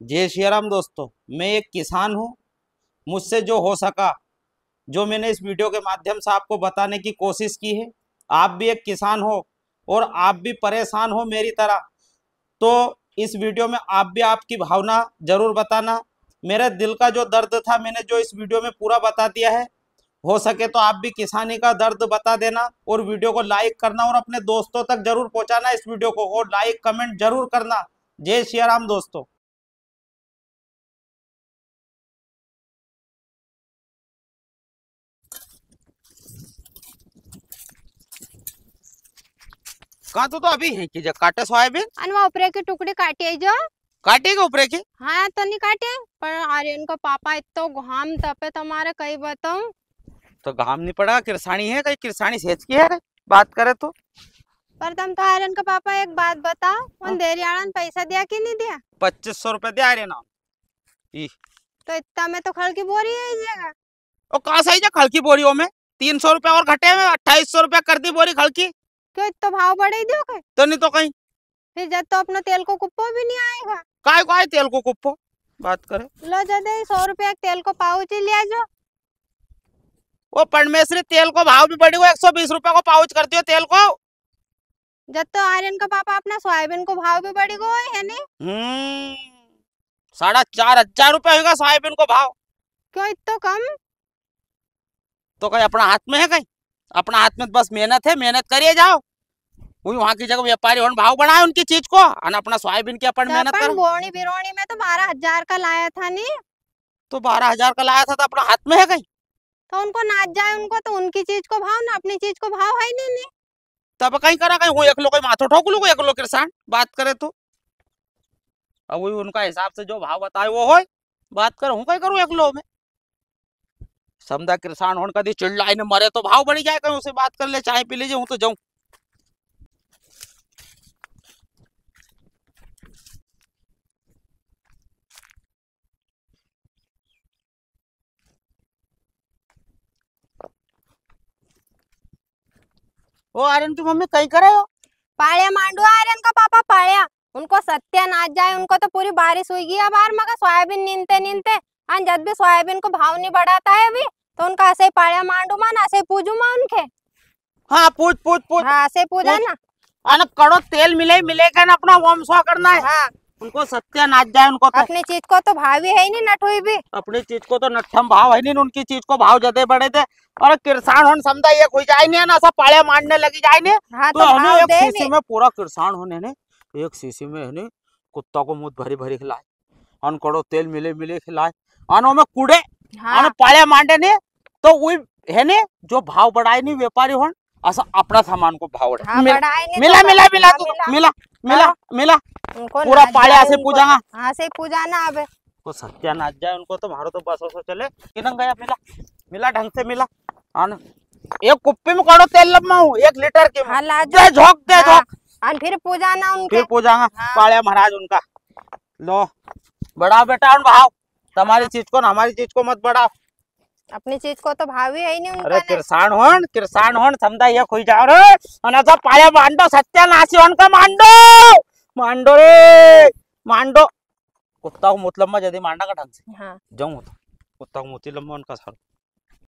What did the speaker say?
जय श्री राम दोस्तों, मैं एक किसान हूँ। मुझसे जो हो सका, जो मैंने इस वीडियो के माध्यम से आपको बताने की कोशिश की है, आप भी एक किसान हो और आप भी परेशान हो मेरी तरह तो इस वीडियो में आप भी आपकी भावना ज़रूर बताना। मेरे दिल का जो दर्द था, मैंने जो इस वीडियो में पूरा बता दिया है, हो सके तो आप भी किसानी का दर्द बता देना और वीडियो को लाइक करना और अपने दोस्तों तक ज़रूर पहुंचाना इस वीडियो को, और लाइक, कमेंट ज़रूर करना। जय श्री राम दोस्तों। कहा तो, तो अभी है कि जब काटे सोयाबीन? आणि मग उपरे की टुकड़ी काटी जो। काटेगा ऊपरे की? हाँ तो नहीं काटे। पर आर्यन का पापा इतो घाम तपे तुम्हारे कई बताऊँ? तो घाम नहीं पड़ा किरसानी है कहीं किरसानी सेच की है बात करे तो। पर तुम तो आर्यन का पापा एक बात बताओ हाँ। उन देरियाड़न पैसा दिया कि नहीं दिया? पच्चीस सौ रुपए दे रहे ना ई तो इतना में तो की बोरी है इस जगह। और कहाँ सही जा खड़की बोरियों में? तीन सौ रुपए और घटे में अट्ठाईस सौ रुपया कर दी बोरी खड़की। क्यों इतना भाव बढ़े दियो के तो नहीं तो कहीं फिर जब तो अपना तेल को कुप्पो भी नहीं आएगा काय को आए तेल को कुप्पो बात करे लो जदे सौ रुपया के तेल को पाउच ही लिया जो वो परमेश्वरी तेल को भाव भी बढ़ी हुआ एक सौ बीस रुपए को पाउच करती हो तेल को जब तो आर्यन का पापा अपना सोयाबीन को भाव भी बढ़ी गो है नहीं हम्म साढ़ा चार हज़ार रुपए होगा सोयाबीन को भाव क्यों इतना कम तो कहीं अपना हाथ में है कहीं अपना हाथ में बस मेहनत है मेहनत करिए जाओ। वही वहाँ की जगह व्यापारी और भाव बढ़ाए उनकी चीज़ को और अपना सोयाबीन की अपन मेहनत करो। बोनी बिरोनी में तो बारह हज़ार का लाया था नी। तो बारह हज़ार का लाया था तो अपना हाथ में है कहीं। तो उनको नाच जाए उनको तो उनकी चीज़ को भाव ना अपनी चीज़ को भाव है नहीं, नहीं। तब कहीं करा कहीं वो एक लोग माथो ठोक लो एक लोग किसान बात करे तो। अब वही उनका हिसाब से जो भाव बताए वो हो बात कर हूँ कहीं करूँ एक लोग में। समझा किसान होने कभी चिल्लाए ने मरे तो भाव बढ़ी जाए कहीं उसे बात कर ले चाय पी लीजिए हूँ तो जाऊँ। ओ आर्यन की मम्मी कहीं करे हो? पाड़िया मांडू आर्यन का पापा पाड़िया। उनको सत्या नाच जाए उनको तो पूरी बारिश हुई गई बाहर मगर सोयाबीन नींदते नींदते और जब भी सोयाबीन को भाव नहीं बढ़ाता है अभी तो उनका ऐसे ही पाड़िया मांडू मान ऐसे पूजू माँ उनके। हाँ पूछ पूछ पूछ। हाँ ऐसे पूजा ना। अन कड़ो तेल मिले मिलेगा ना अपना वम स्वा करना है। हाँ। उनको सत्या नाच जाए उनको तो। अपनी चीज़ को तो भावी है नहीं नटुई भी। अपनी चीज़ को तो नठम भाव है नहीं उनकी चीज़ को भाव जदे बड़े थे। और किसान होने समझा ये कोई जाए नहीं है ना सब पाड़े मारने लगी जाए नहीं। हाँ तो तो हमें एक शीशी में पूरा किसान होने ने एक शीशी में है कुत्ता को मुँह भरी भरी खिलाए। अन कड़ो तेल मिले मिले खिलाए। अनो में कूड़े हाँ। अन पाड़े मांडे ने तो वही है ने जो भाव बढ़ाए नहीं व्यापारी होन ऐसा अपना सामान को भाव बढ़ाए। हाँ मिल- मिला तो मिला मिला हाँ, तू मिला। मिला हाँ। मिला। उनको पूरा पाड़े जाए ऐसे तो- हाँ से पूजा ना अब। को सत्या नाच जाए उनको तो मारो तो बस चले। किनंग गया? मिला मिला ढंग से मिला। एक कुप्पी में कड़ो तेल लम्माऊ एक लीटर के हाँ दे झोंक दे हाँ, झोंक। और फिर पूजा ना उनके। फिर पूजागा हाँ। पाड़े महाराज उनका। लो बढ़ाओ बेटा उन भाव। तुम्हारी चीज़ को हमारी चीज़ को मत बढ़ाओ। अपनी चीज़ को तो भाव ही है नहीं अरे किसान हो किसान होन समझा ये खुई जाओ रे अनाचा पाया मांडो सत्यानाशी होन का मांडो! मांडो रे! मांडो! कुत्ता को मुतलम्मा जदी मांडा का ढंग से। हाँ। जाऊँ कुत्ता को मुतलम्मा उनका सारो